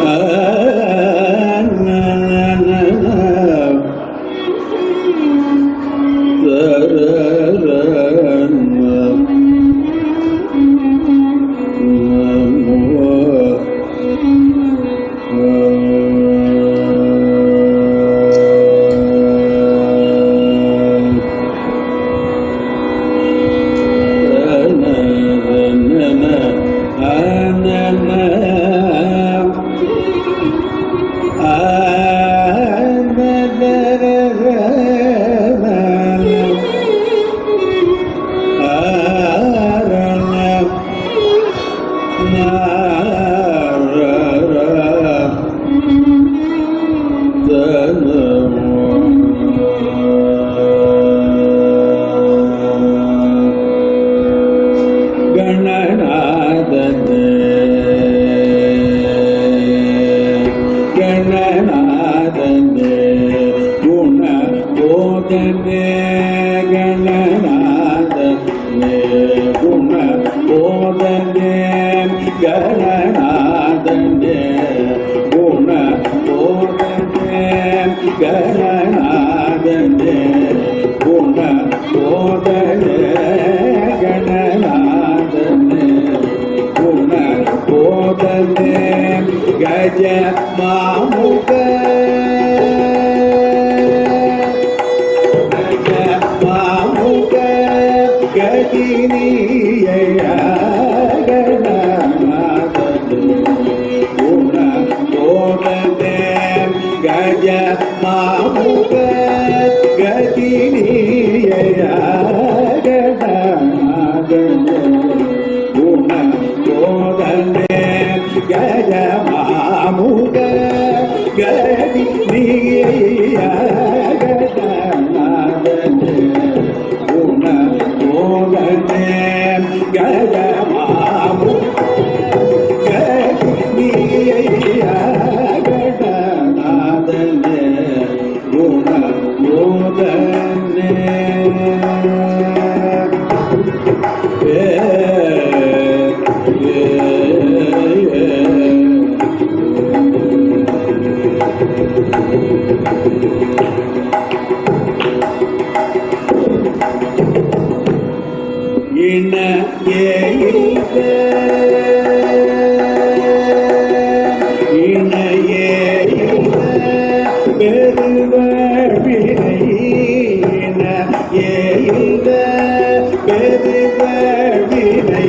Ah Yeah. இணையே இணையே பெருவழினை இணையே பெருவழினை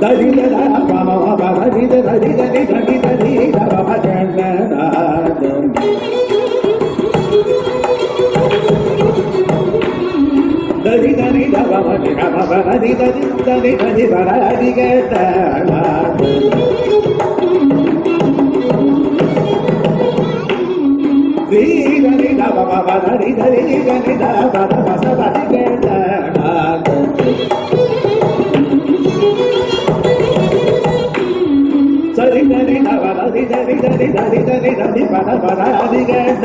ధరి ధరి ధరి ధరి ధరి ధరి ధరి ధరి ధరి ధరి ధరి ధరి ధరి ధరి ధరి పద పద అధిగణ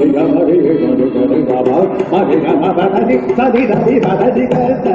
ri ga ma ri ga ri ga ri ga ma ma ri ga ma ba da di sa di da di da da di ga sa